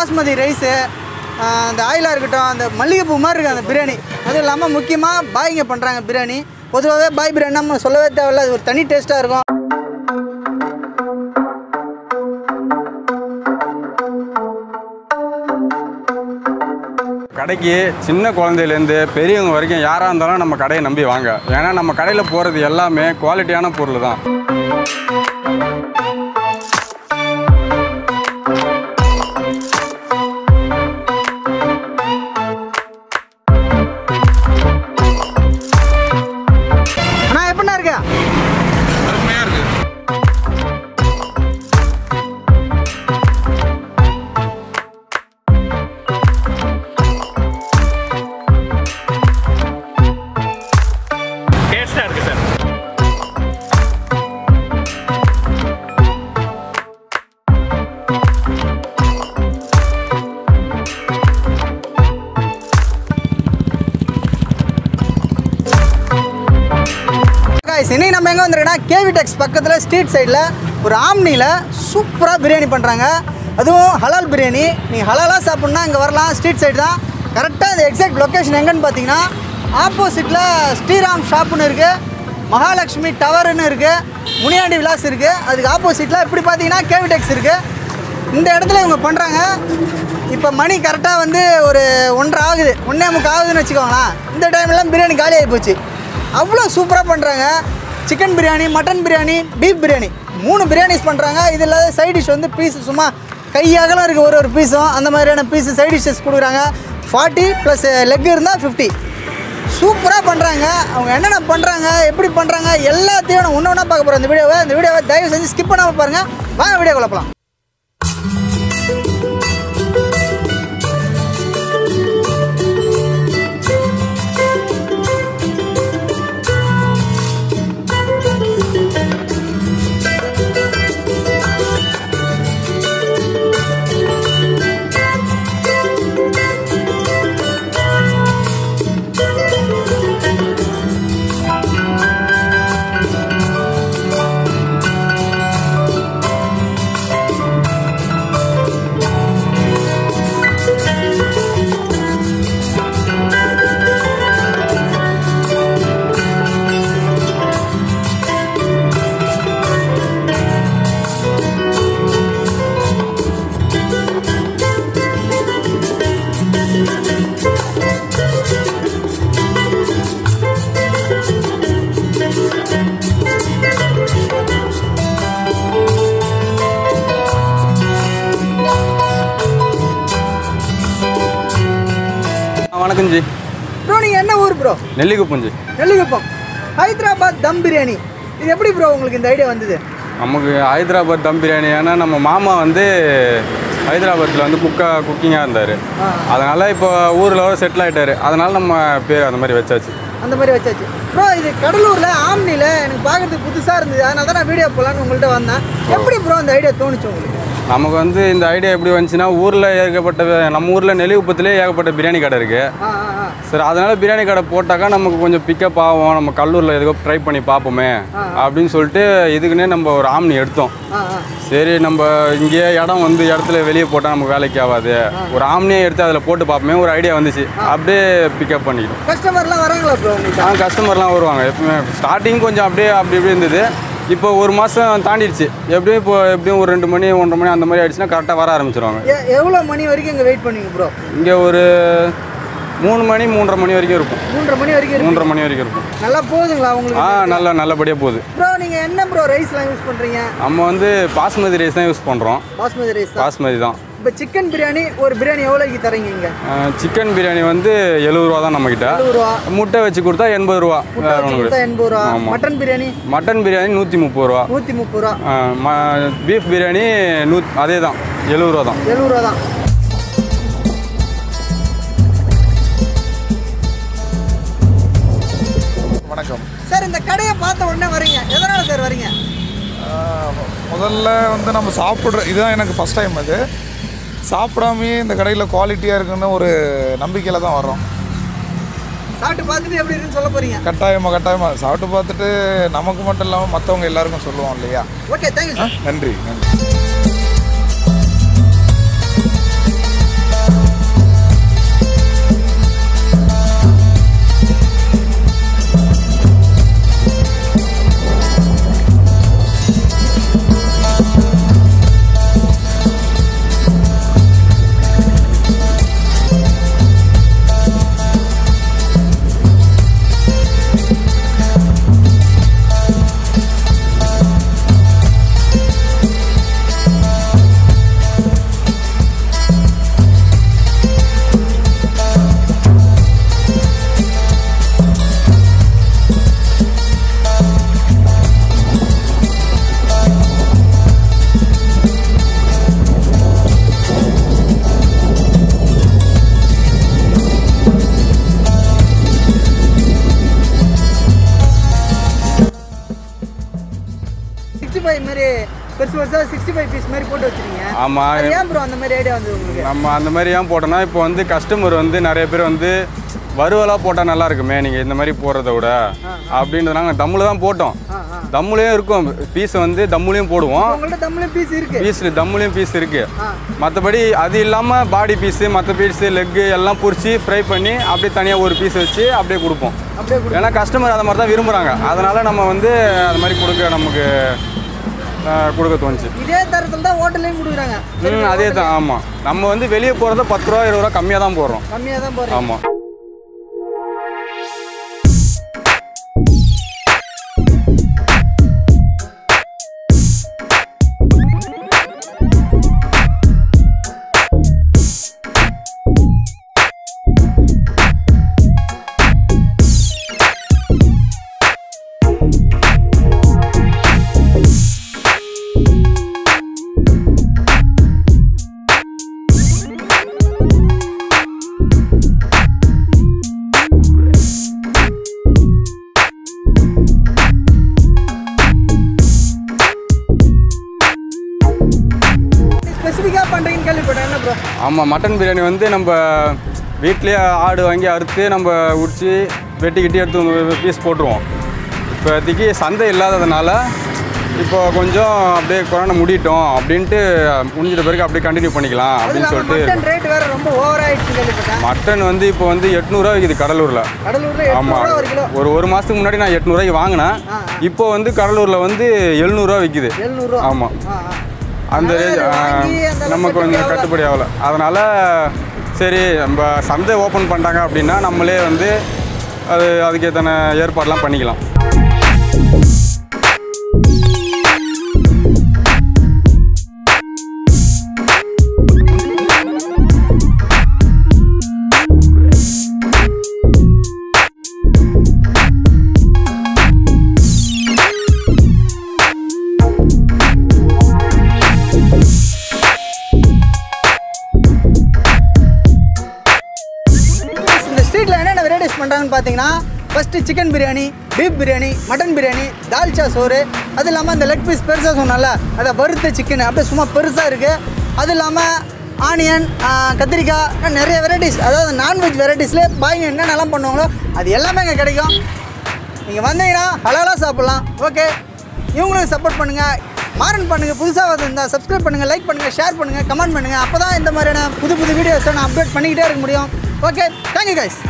Basmati rice அந்த ஆயிலாக இருக்கட்டும் அந்த மல்லிகைப்பூ மாதிரி இருக்குது அந்த பிரியாணி. அதுவும் இல்லாமல் முக்கியமாக பாய்ங்க பண்ணுறாங்க பிரியாணி. பொதுவாகவே பாய் பிரியாணி நம்ம சொல்லவே தேவையில்ல அது ஒரு தனி டேஸ்ட்டாக இருக்கும். கடைக்கு சின்ன குழந்தையிலேருந்து பெரியவங்க வரைக்கும் யாராக இருந்தாலும் நம்ம கடையை நம்பி வாங்க. ஏன்னா நம்ம கடையில் போகிறது எல்லாமே குவாலிட்டியான பொருள் தான் கேவி டெக்ஸ் பக்கத்தில் ஸ்ட்ரீட் சைடில் ஒரு ஆம்னியில் சூப்பராக பிரியாணி பண்ணுறாங்க அதுவும் ஹலால் பிரியாணி. நீங்கள் ஹலாலாக சாப்பிட்ணுன்னா இங்கே வரலாம். ஸ்ட்ரீட் சைடு தான். கரெக்டாக இந்த எக்ஸாக்ட் லொக்கேஷன் எங்கன்னு பார்த்தீங்கன்னா ஆப்போசிட்டில் ஸ்ரீராம் ஷாப்புன்னு இருக்குது மகாலட்சுமி டவர்னு இருக்குது முனியாண்டி விலாஸ் இருக்குது அதுக்கு ஆப்போசிட்டில் இப்படி பார்த்தீங்கன்னா கேவி டெக்ஸ் இருக்குது இந்த இடத்துல இவங்க பண்ணுறாங்க இப்போ மணி கரெக்டாக வந்து ஒரு ஒன்றரை ஆகுது. ஒன்றே முக்கால் ஆகுதுன்னு வச்சுக்கோங்களேன். இந்த டைம்லாம் பிரியாணி காலி ஆகி போச்சு. அவ்வளோ சூப்பராக பண்ணுறாங்க chicken biryani mutton biryani beef biryani. மூணு பிரியாணிஸ் பண்ணுறாங்க இதில் சைட் டிஷ் வந்து பீஸ் சும்மா கையாகலாம் இருக்குது ஒரு ஒரு பீஸும் அந்த மாதிரியான பீஸு சைட் டிஷ்ஷஸ் கொடுக்குறாங்க. ஃபார்ட்டி ப்ளஸ் லெக் இருந்தால் ஃபிஃப்டி சூப்பராக பண்ணுறாங்க அவங்க என்னென்ன பண்ணுறாங்க எப்படி பண்ணுறாங்க எல்லாத்தையும் நான் ஒன்று ஒன்றா பார்க்க போகிறோம் இந்த வீடியோவை இந்த வீடியோவை தயவு செஞ்சு ஸ்கிப் பண்ணாமல் பாருங்கள் வாங்க வீடியோ குழப்பலாம் ஜி ப்ரோ நீங்கள் என்ன ஊர் ப்ரோ நெல்லிக்குப்பம் ஜி நெல்லிக்குப்பம். ஹைதராபாத் தம் பிரியாணி. இது எப்படி ப்ரோ உங்களுக்கு இந்த ஐடியா வந்தது? நமக்கு ஹைதராபாத் தம் பிரியாணி ஏன்னா நம்ம மாமா வந்து ஹைதராபாத்தில் வந்து குக்கா குக்கிங்காக இருந்தார். அதனால் இப்போ ஊரில் செட்டில் ஆகிட்டாரு அதனால் நம்ம பேர் அந்த மாதிரி வச்சாச்சு. அந்த மாதிரி வச்சாச்சு. ப்ரோ இது கடலூரில் ஆம்னியில் எனக்கு பார்க்கறதுக்கு புதுசாக இருந்தது. அதனால தான் நான் வீடியோ போகலான்னு உங்கள்கிட்ட வந்தேன். எப்படி ப்ரோ அந்த ஐடியா தோணுச்சு உங்களுக்கு? நமக்கு வந்து இந்த ஐடியா எப்படி வந்துச்சுன்னா ஊரில் ஏகப்பட்ட நம்ம ஊரில் நெல்லிக்குப்பத்திலே ஏகப்பட்ட பிரியாணி கடை இருக்குது சரி அதனால பிரியாணி கடை போட்டாக்கா நமக்கு கொஞ்சம் பிக்கப் ஆகும். நம்ம கல்லூரில் எதுக்கோ ட்ரை பண்ணி பார்ப்போமே அப்படின்னு சொல்லிட்டு இதுக்குன்னே நம்ம ஒரு ஆம்னி எடுத்தோம். சரி நம்ம இங்கேயே இடம் வந்து இடத்துல வெளியே போட்டால் நமக்கு வேலைக்கு ஆகாது. ஒரு ஆம்னியே எடுத்து அதில் போட்டு பார்ப்போமே ஒரு ஐடியா வந்துச்சு. அப்படியே பிக்கப் பண்ணிக்கிட்டோம். கஸ்டமர்லாம் வராங்களா ஆ கஸ்டமர்லாம் வருவாங்க. எப்பவுமே ஸ்டார்டிங் கொஞ்சம் அப்படியே அப்படி இப்படி இருந்தது. இப்போ ஒரு மாதம் தாண்டிடுச்சு. எப்படியும் இப்போ எப்படியும் ஒரு ரெண்டு மணி ஒன்றரை மணி அந்த மாதிரி ஆயிடுச்சுன்னா கரெக்டாக வர ஆரம்பிச்சிருவாங்க. எவ்வளோ மணி வரைக்கும் இங்கே வெயிட் பண்ணுவீங்க ப்ரோ இங்கே ஒரு மூணு மணி மூன்றரை மணி வரைக்கும் இருக்கும். மூன்றரை மணி வரைக்கும் மூன்றரை மணி வரைக்கும் இருக்கும். நல்லா போகுதுங்களா ஆ உங்களுக்கு நல்லா நல்லபடியாக போகுது. ப்ரோ நீங்கள் என்ன ப்ரோ ரைஸ்லாம் யூஸ் பண்ணுறீங்க நம்ம வந்து பாஸ்மதி ரைஸ் தான் யூஸ் பண்ணுறோம் பாஸ்மதி ரைஸ் பாஸ்மதி தான். இப்போ சிக்கன் பிரியாணி ஒரு பிரியாணி எவ்வளோக்கு தரீங்க இங்கே? சிக்கன் பிரியாணி வந்து எழுபது ரூபா தான் நம்மக்கிட்ட ரூபா. முட்டை வச்சு கொடுத்தா எண்பது ரூபா. முட்டை வச்சு கொடுத்தா எண்பது ரூபா. மட்டன் பிரியாணி? மட்டன் பிரியாணி நூற்றி முப்பது ரூபா. நூற்றி முப்பது ரூபா. பீஃப் பிரியாணி நூ அதே தான். எழுபது ரூபா தான். எழுபது ரூபா தான். வணக்கம். சார் இந்த கடையை பார்த்த உடனே வரீங்க. எதனால் சார் வரீங்க? முதல்ல வந்து நம்ம சாப்பிட்ற இதுதான் எனக்கு ஃபஸ்ட் டைம் அது. சாப்பிடாமையே இந்த கடையில் குவாலிட்டியாக இருக்குன்னு ஒரு நம்பிக்கையில் தான் வர்றோம். சாப்பிட்டு பார்த்துட்டு எப்படி இருக்குன்னு சொல்ல போறீங்க? கட்டாயமாக கட்டாயமாக சாப்பிட்டு பார்த்துட்டு நமக்கு மட்டும் இல்லாமல் மற்றவங்க எல்லாருக்கும் சொல்லுவோம் இல்லையா? ஓகே தேங்க்யூ நன்றி நன்றி. வருஷம் வருஷம் சிக்ஸ்டி ஃபைவ் பீஸ் மாதிரி போட்டு வச்சிருக்கீங்க. ஆமாம் ஏன் ப்ரோ அந்த மாதிரி ஐடியா வந்தது உங்களுக்கு? நம்ம அந்த மாதிரி ஏன் போட்டோம்னா இப்போ வந்து கஸ்டமர் வந்து நிறைய பேர் வந்து வறுவலாக போட்டால் நல்லா இருக்குமே நீங்கள் இந்த மாதிரி போடுறத விட. அப்படின்றது நாங்கள் தம்மில் தான் போட்டோம். தம்முலேயும் இருக்கும். பீஸ் வந்து தம்முலேயும் போடுவோம். பீஸ் இருக்கு. பீஸ் தம்முலேயும் பீஸ் இருக்குது ஆ. மற்றபடி அது இல்லாமல் பாடி பீஸு மற்ற பீஸு லெக்கு எல்லாம் பொரிச்சு ஃப்ரை பண்ணி அப்படியே தனியாக ஒரு பீஸ் வச்சு அப்படியே கொடுப்போம். ஏன்னா கஸ்டமர் அதை மாதிரி தான் விரும்புகிறாங்க அதனால் நம்ம வந்து அது மாதிரி கொடுக்க நமக்கு கொடுக்க தோணுச்சு. இதே தரத்தில் தான் ஹோட்டல்லையும் கொடுக்குறாங்க. அதே தான் ஆமாம் நம்ம வந்து வெளியே போகிறத பத்து ரூபா இருபது ரூபா கம்மியாக தான் போடுறோம். கம்மியாக தான் போகிறேன் ஆமாம் ஆமாம் மட்டன் பிரியாணி வந்து நம்ம வீட்லேயே ஆடு வாங்கி அறுத்து நம்ம உரிச்சு வெட்டி கிட்டி எடுத்து பீஸ் போட்டுருவோம். இப்போதைக்கு சந்தை இல்லாததுனால இப்போ கொஞ்சம் அப்படியே கொரோனா முடிட்டோம் அப்படின்ட்டு முடிஞ்சிட்ட பிறகு அப்படியே கண்டினியூ பண்ணிக்கலாம் அப்படின்னு சொல்லிட்டு மட்டன் வந்து இப்போ வந்து எட்நூறுரூவா விற்கிது கடலூரில். ஆமாம் எட்நூறுவா ஒரு ஒரு மாதத்துக்கு முன்னாடி நான் எட்நூறுவாய்க்கு வாங்கினேன். இப்போ வந்து கடலூரில் வந்து எழுநூறுவா விற்கிது ஆமாம் அந்த நமக்கு கொஞ்சம் கட்டுப்படி கட்டுப்படி ஆகல. அதனால் சரி நம்ம சந்தை ஓப்பன் பண்ணிட்டாங்க அப்படின்னா நம்மளே வந்து அது அதுக்கேற்றான ஏற்பாடெலாம் பண்ணிக்கலாம். பண்ணுறாங்கன்னு பார்த்தீங்கன்னா first chicken biryani beef biryani mutton biryani dalcha சோறு அது இல்லாமல் அந்த லெக் பீஸ் பெருசாக சொன்னால அதை வறுத்த சிக்கன் அப்படியே சும்மா பெருசாக இருக்குது அது இல்லாமல் ஆனியன் கத்திரிக்காய் நிறைய வெரைட்டிஸ் அதாவது நான்வெஜ் வெரைட்டிஸ்லேயே பாய்ங்க என்னென்னலாம் பண்ணுவாங்களோ அது எல்லாமே இங்கே கிடைக்கும். நீங்கள் வந்தீங்கன்னா ஹலாலாக சாப்பிட்லாம். ஓகே இவங்களும் சப்போர்ட் பண்ணுங்கள் மாறன் பண்ணுங்கள் புதுசாக இருந்தால் சப்ஸ்கிரைப் பண்ணுங்கள் லைக் பண்ணுங்கள் ஷேர் பண்ணுங்கள் கமெண்ட் பண்ணுங்கள் அப்போ தான் இந்த மாதிரியான புது புது வீடியோஸை நான் அப்டேட் பண்ணிக்கிட்டே இருக்க முடியும். Okay thank you guys